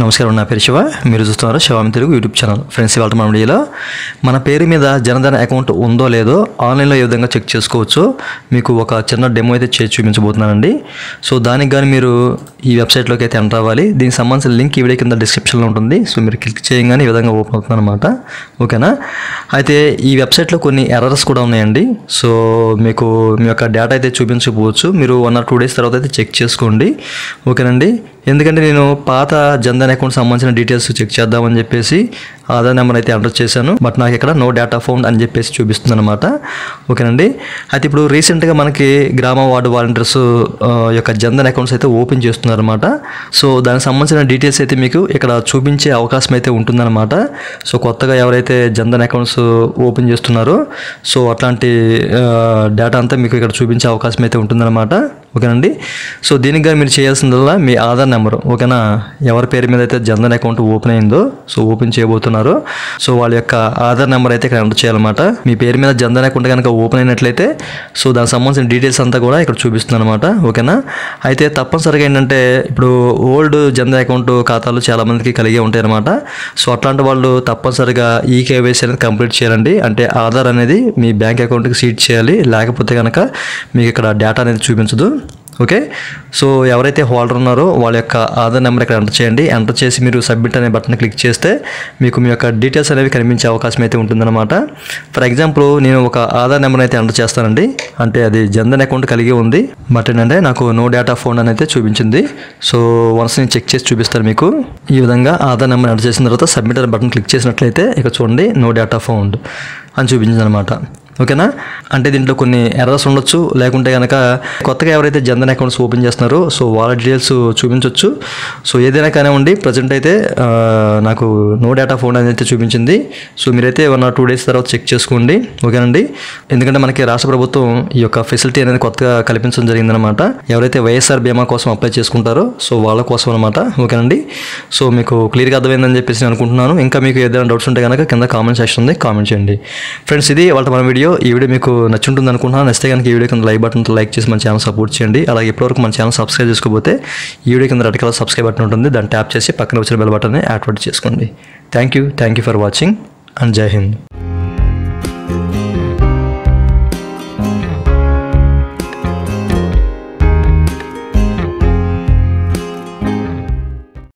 నమస్కారం నా పేరు శివ. మీరు చూస్తున్నారు Shivami Telugu YouTube channel. Friends ఇవాళ మన వీడియోలో మన పేరు మీద జనధన అకౌంట్ ఉందో లేదో ఆన్లైన్లో ఏ విధంగా చెక్ చేసుకోవచ్చు మీకు ఒక చిన్న డెమో అయితే చేసి చూపించబోతున్నానండి. సో దానికి కానీ మీరు ఈ వెబ్సైట్లోకి అయితే ఎంటర్ అవ్వాలి. దీనికి సంబంధించిన లింక్ ఈ వీడియో కింద డిస్క్రిప్షన్లో ఉంటుంది. సో మీరు క్లిక్ చేయగానే ఈ విధంగా ఓపెన్ అవుతుంది అనమాట ఓకేనా? అయితే ఈ వెబ్సైట్లో కొన్ని ఎర్రర్స్ కూడా ఉన్నాయండి. సో మీకు మీ యొక్క డేటా అయితే చూపించకపోవచ్చు మీరు వన్ ఆర్ టూ డేస్ తర్వాత అయితే చెక్ చేసుకోండి. ఓకేనండి? ఎందుకంటే నేను పాత జనధన్ అకౌంట్ సంబంధించిన డీటెయిల్స్ చెక్ చేద్దామని చెప్పేసి ఆధార్ నెంబర్ అయితే ఎంటర్ చేశాను. బట్ నాకు ఇక్కడ నో డేటా ఫౌండ్ అని చెప్పేసి చూపిస్తుంది అనమాట ఓకేనండి? అయితే ఇప్పుడు రీసెంట్గా మనకి గ్రామ వార్డు వాలంటీర్స్ యొక్క జన్ధన్ అకౌంట్స్ అయితే ఓపెన్ చేస్తున్నారనమాట సో దానికి సంబంధించిన డీటెయిల్స్ అయితే మీకు ఇక్కడ చూపించే అవకాశం అయితే ఉంటుందన్నమాట. సో కొత్తగా ఎవరైతే జన్ధన్ అకౌంట్స్ ఓపెన్ చేస్తున్నారో సో అట్లాంటి డేటా అంతా మీకు ఇక్కడ చూపించే అవకాశం అయితే ఉంటుందన్నమాట. ఓకేనండి? సో దీనికి కానీ మీరు చేయాల్సిందల్లా మీ ఆధార్ నెంబర్ ఓకేనా? ఎవరి పేరు మీద అయితే జన్ధన్ అకౌంట్ ఓపెన్ అయిందో సో ఓపెన్ చేయబోతున్నారు. సో వాళ్ళ యొక్క ఆధార్ నెంబర్ అయితే ఇక్కడ ఎంటర్ చేయాలన్నమాట. మీ పేరు మీద జన్ధన్ అకౌంట్ కనుక ఓపెన్ అయినట్లయితే సో దానికి సంబంధించిన డీటెయిల్స్ అంతా కూడా ఇక్కడ చూపిస్తుంది అనమాట ఓకేనా? అయితే తప్పనిసరిగా ఏంటంటే ఇప్పుడు ఓల్డ్ జన్ధన్ అకౌంట్ ఖాతాలు చాలామందికి కలిగి ఉంటాయి అనమాట సో అట్లాంటి వాళ్ళు తప్పనిసరిగా ఈ కేవైసీ అనేది కంప్లీట్ చేయాలండి. అంటే ఆధార్ అనేది మీ బ్యాంక్ అకౌంట్కి సీట్ చేయాలి. లేకపోతే కనుక మీకు ఇక్కడ డేటా అనేది చూపించదు. ఓకే? సో ఎవరైతే హోల్డర్ ఉన్నారో వాళ్ళ యొక్క ఆధార్ నెంబర్ ఇక్కడ ఎంటర్ చేయండి. ఎంటర్ చేసి మీరు సబ్మిట్ అనే బటన్ క్లిక్ చేస్తే మీకు మీ యొక్క డీటెయిల్స్ అనేవి కనిపించే అవకాశం అయితే ఉంటుందన్నమాట. ఫర్ ఎగ్జాంపుల్ నేను ఒక ఆధార్ నెంబర్ అయితే ఎంటర్ చేస్తానండి. అంటే అది జన్ధన్ అకౌంట్ కలిగి ఉంది. బట్ ఏంటంటే నాకు నో డేటా ఫోన్ అని అయితే చూపించింది. సో వన్స్ నేను చెక్ చేసి చూపిస్తాను మీకు. ఈ విధంగా ఆధార్ నెంబర్ ఎంటర్ చేసిన తర్వాత సబ్మిట్ అనే బటన్ క్లిక్ చేసినట్లయితే ఇక చూడండి నో డేటా ఫౌండ్ అని చూపించింది అనమాట ఓకేనా? అంటే దీంట్లో కొన్ని ఎర్రర్స్ ఉండొచ్చు. లేకుంటే కనుక కొత్తగా ఎవరైతే జన్ధన్ అకౌంట్స్ ఓపెన్ చేస్తున్నారో సో వాళ్ళ డీటెయిల్స్ చూపించవచ్చు సో ఏదైనా కానివ్వండి ప్రజెంట్ అయితే నాకు నో డేటా ఫోన్ అనేది అయితే చూపించింది. సో మీరైతే వన్ ఆర్ టూ డేస్ తర్వాత చెక్ చేసుకోండి. ఓకేనండి? ఎందుకంటే మనకి రాష్ట్ర ప్రభుత్వం ఈ యొక్క ఫెసిలిటీ అనేది కొత్తగా కల్పించడం జరిగిందనమాట ఎవరైతే వైఎస్ఆర్ బీమా కోసం అప్లై చేసుకుంటారో సో వాళ్ళ కోసం అనమాట ఓకేనండి? సో మీకు క్లియర్గా అర్థమైందని చెప్పేసి నేను అనుకుంటున్నాను. ఇంకా మీకు ఏదైనా డౌట్స్ ఉంటే కనుక కింద కామెంట్ సెక్షన్ ఉంది కామెంట్ చేయండి. ఫ్రెండ్స్ ఇది వాళ్ళ మన వీడియో ఈ వీడియో మీకు నచ్చుంటుంది అనుకుంటున్నాను. నచ్చితే కనుక ఈ వీడియో కింద లైక్ బటన్ లైక్ చేసి మన ఛానల్ సపోర్ట్ చేయండి. అలాగే ఇప్పటివరకు మన ఛానల్ సబ్స్క్రైబ్ చేసుకోకపోతే ఈ వీడియో కింద రెడ్ కలర్ సబ్స్క్రైబ్ బటన్ ఉంటుంది. దాన్ని ట్యాప్ చేసి పక్కన వచ్చిన బెల్ బటన్ యాక్టివేట్ చేసుకోండి. Thank you thank you for watching and జై హింద్